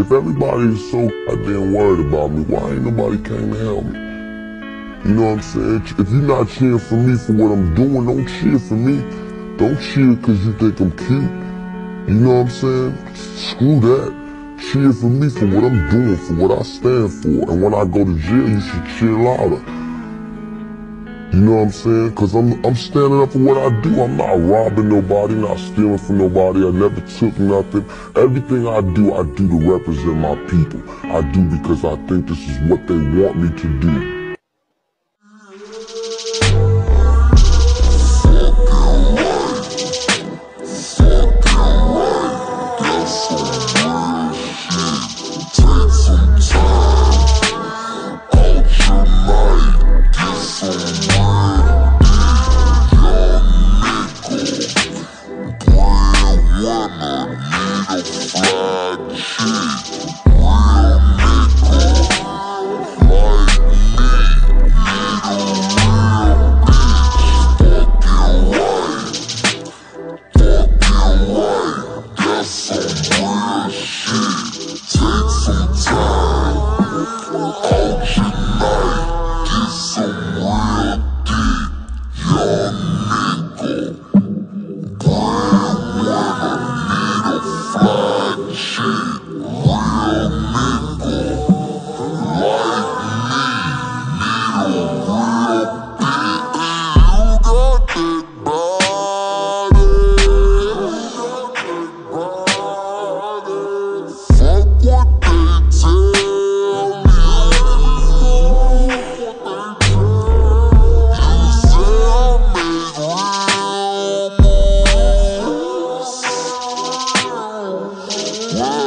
if everybody is so goddamn worried about me, why ain't nobody came to help me? You know what I'm saying? If you're not cheering for me for what I'm doing, don't cheer for me. Don't cheer because you think I'm cute. You know what I'm saying? Screw that. Cheer for me for what I'm doing, for what I stand for. And when I go to jail, you should cheer louder. You know what I'm saying? Cause I'm I'm standing up for what I do. I'm not robbing nobody, not stealing from nobody. I never took nothing. Everything I do, I do to represent my people. I do because I think this is what they want me to do. Bad shit. further. Yeah.